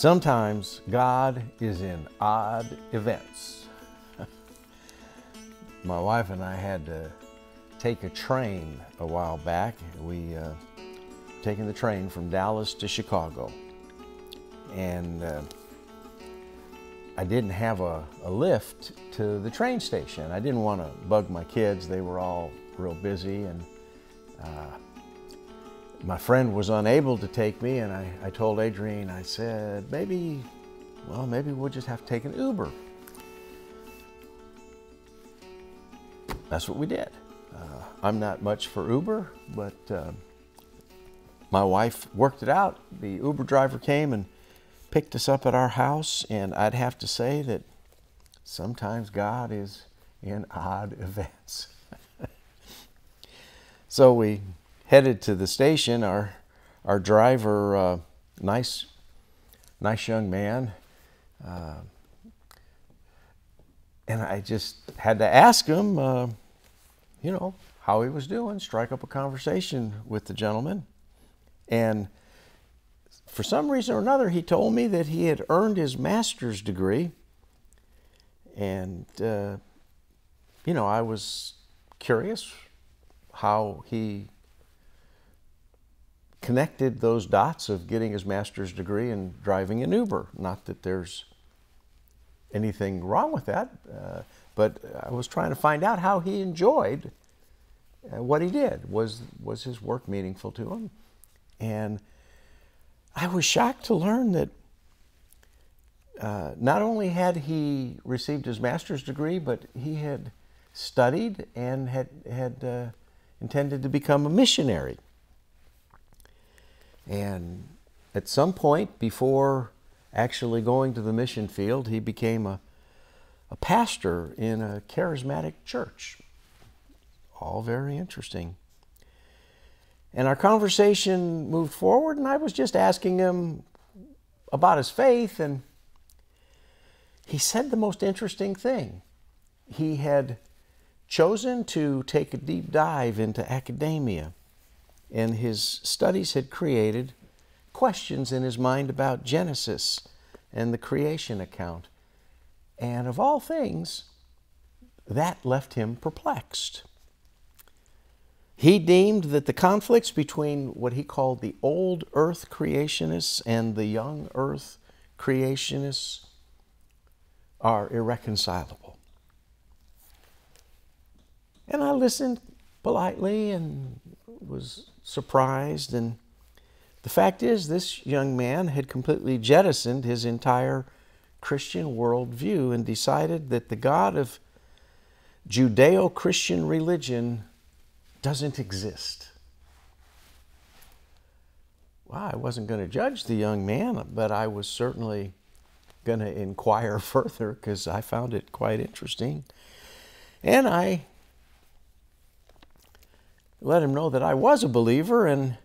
Sometimes God is in odd events. My wife and I had to take a train a while back. We uh, taken the train from Dallas to Chicago, and uh, I didn't have a, a lift to the train station. I didn't want to bug my kids; they were all real busy, and uh, my friend was unable to take me, and I, I told Adrienne, I said, maybe, well, maybe we'll just have to take an Uber. That's what we did. Uh, I'm not much for Uber, but uh, my wife worked it out. The Uber driver came and picked us up at our house, and I'd have to say that sometimes God is in odd events. so we headed to the station, our our driver, uh, nice, nice young man, uh, and I just had to ask him, uh, you know, how he was doing, strike up a conversation with the gentleman, and for some reason or another, he told me that he had earned his master's degree, and uh, you know, I was curious how he connected those dots of getting his master's degree and driving an Uber. Not that there's anything wrong with that, uh, but I was trying to find out how he enjoyed uh, what he did. Was was his work meaningful to him? And I was shocked to learn that uh, not only had he received his master's degree, but he had studied and had had uh, intended to become a missionary. And at some point, before actually going to the mission field, he became a, a pastor in a charismatic church. All very interesting. And our conversation moved forward, and I was just asking him about his faith, and he said the most interesting thing. He had chosen to take a deep dive into academia and his studies had created questions in his mind about Genesis and the creation account. And of all things, that left him perplexed. He deemed that the conflicts between what he called the old earth creationists and the young earth creationists are irreconcilable. And I listened politely and was surprised. And the fact is, this young man had completely jettisoned his entire Christian worldview and decided that the God of Judeo Christian religion doesn't exist. Well, I wasn't going to judge the young man, but I was certainly going to inquire further because I found it quite interesting. And I let him know that I was a believer, and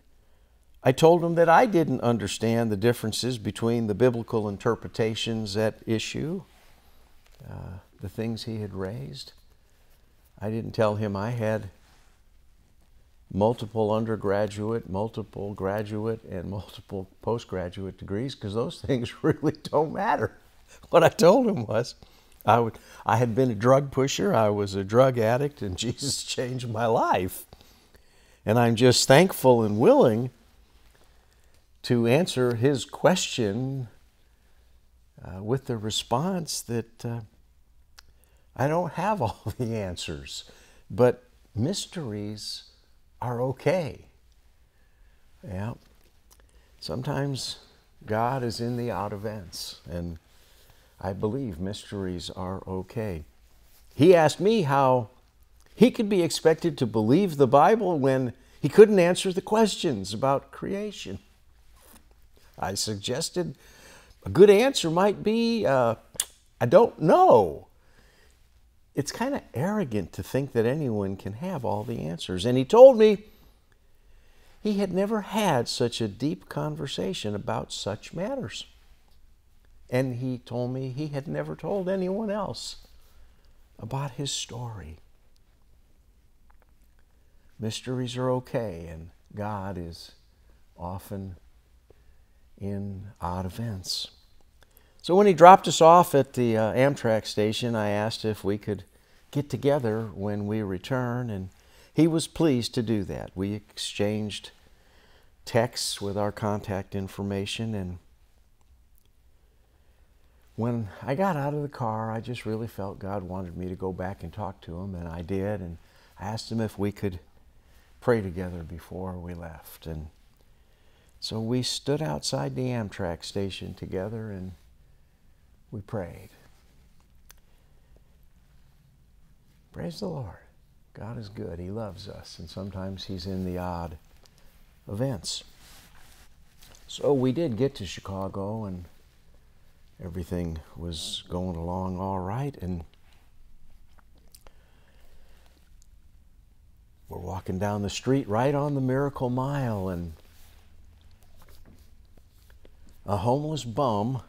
I told him that I didn't understand the differences between the biblical interpretations at issue, uh, the things he had raised. I didn't tell him I had multiple undergraduate, multiple graduate, and multiple postgraduate degrees because those things really don't matter. What I told him was, I, would, I had been a drug pusher, I was a drug addict, and Jesus changed my life. And I'm just thankful and willing to answer his question uh, with the response that uh, I don't have all the answers, but mysteries are okay. Yeah. Sometimes God is in the odd events, and I believe mysteries are okay. He asked me how he could be expected to believe the Bible when he couldn't answer the questions about creation. I suggested a good answer might be uh, I don't know. It's kind of arrogant to think that anyone can have all the answers. And he told me he had never had such a deep conversation about such matters. And he told me he had never told anyone else about his story mysteries are okay, and God is often in odd events. So when he dropped us off at the uh, Amtrak station, I asked if we could get together when we return, and he was pleased to do that. We exchanged texts with our contact information, and when I got out of the car, I just really felt God wanted me to go back and talk to him, and I did. And I asked him if we could pray together before we left. And so we stood outside the Amtrak station together and we prayed. Praise the Lord. God is good. He loves us, and sometimes He's in the odd events. So we did get to Chicago, and everything was going along all right. And we're walking down the street right on the Miracle Mile, and a homeless bum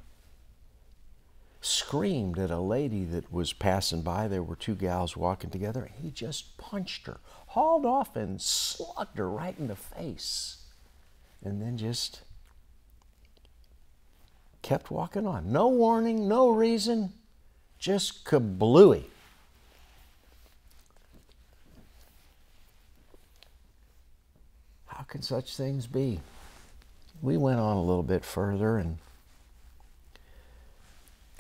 screamed at a lady that was passing by. There were two gals walking together, and he just punched her, hauled off, and slugged her right in the face, and then just kept walking on. No warning, no reason, just kablooey. Can such things be? We went on a little bit further and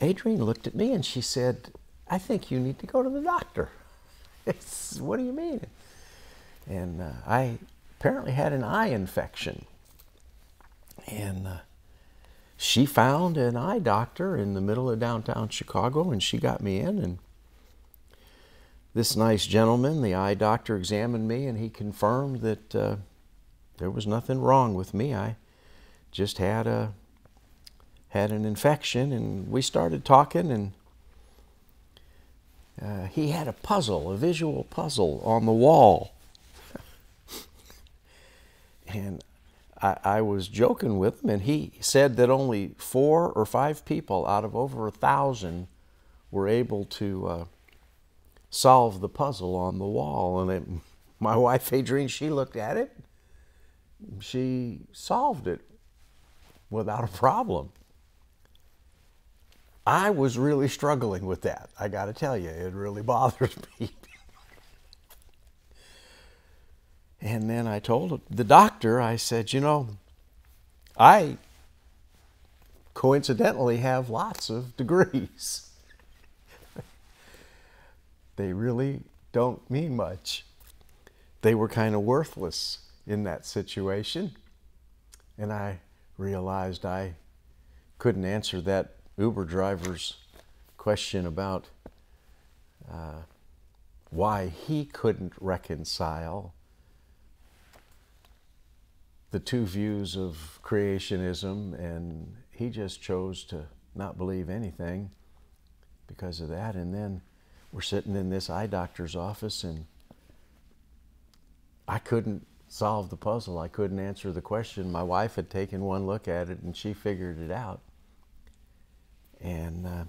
Adrienne looked at me and she said, I think you need to go to the doctor. It's, what do you mean? And uh, I apparently had an eye infection. And uh, she found an eye doctor in the middle of downtown Chicago and she got me in. And this nice gentleman, the eye doctor, examined me and he confirmed that uh, there was nothing wrong with me. I just had a had an infection, and we started talking, and uh, he had a puzzle, a visual puzzle on the wall. and I, I, was joking with him, and he said that only four or five people out of over a thousand were able to uh, solve the puzzle on the wall. And it, my wife, Adrienne, she looked at it. She solved it without a problem. I was really struggling with that. I got to tell you, it really bothers me. and then I told the doctor, I said, you know, I coincidentally have lots of degrees. they really don't mean much. They were kind of worthless in that situation. And I realized I couldn't answer that Uber driver's question about uh, why he couldn't reconcile the two views of creationism, and he just chose to not believe anything because of that. And then we're sitting in this eye doctor's office, and I couldn't solve the puzzle. I couldn't answer the question. My wife had taken one look at it, and she figured it out. And uh,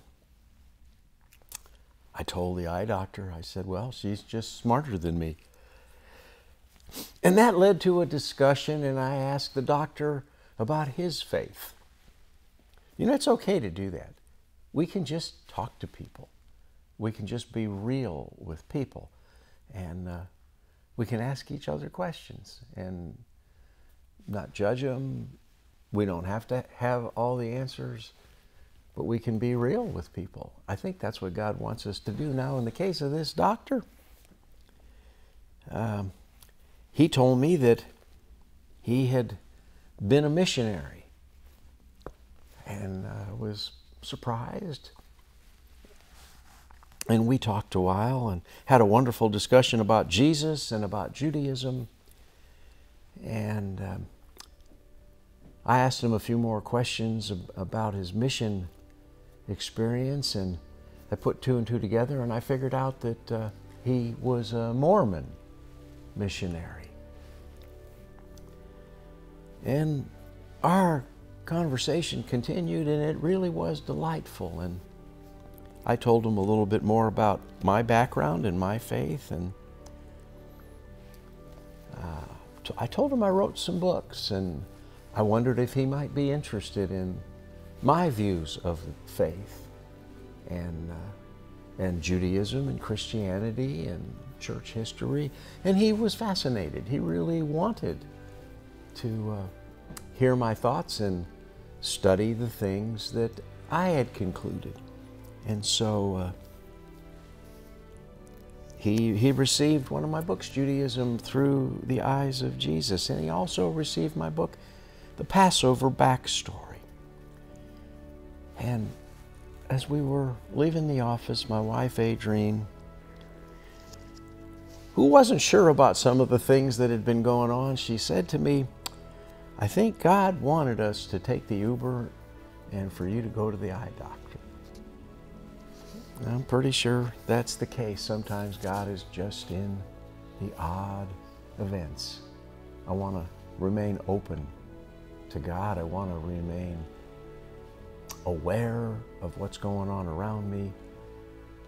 I told the eye doctor, I said, well, she's just smarter than me. And that led to a discussion, and I asked the doctor about his faith. You know, it's okay to do that. We can just talk to people, we can just be real with people, and uh, we can ask each other questions and not judge them. We don't have to have all the answers but we can be real with people. I think that's what God wants us to do. Now, in the case of this doctor, um, he told me that he had been a missionary and uh, was surprised. And we talked a while and had a wonderful discussion about Jesus and about Judaism. And um, I asked him a few more questions about his mission experience, and I put two and two together, and I figured out that uh, he was a Mormon missionary. And our conversation continued, and it really was delightful. And I told him a little bit more about my background and my faith, and uh, I told him I wrote some books, and I wondered if he might be interested in my views of faith and, uh, and Judaism and Christianity and church history. And he was fascinated. He really wanted to uh, hear my thoughts and study the things that I had concluded. And so uh, he, he received one of my books, Judaism Through the Eyes of Jesus, and he also received my book, The Passover Backstory. And as we were leaving the office, my wife, Adrienne, who wasn't sure about some of the things that had been going on, she said to me, I think God wanted us to take the Uber and for you to go to the eye doctor. I'm pretty sure that's the case. Sometimes God is just in the odd events. I want to remain open to God. I want to remain aware of what's going on around me.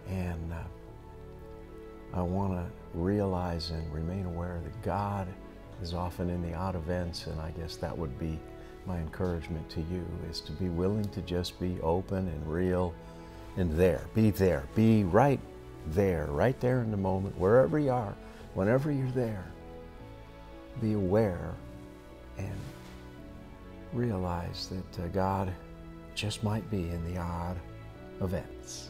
And uh, I want to realize and remain aware that God is often in the odd events, and I guess that would be my encouragement to you is to be willing to just be open and real and there. Be there. Be right there, right there in the moment, wherever you are, whenever you're there. Be aware and realize that uh, God just might be in the odd events.